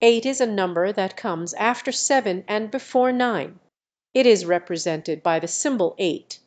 Eight is a number that comes after seven and before nine; it is represented by the symbol 8.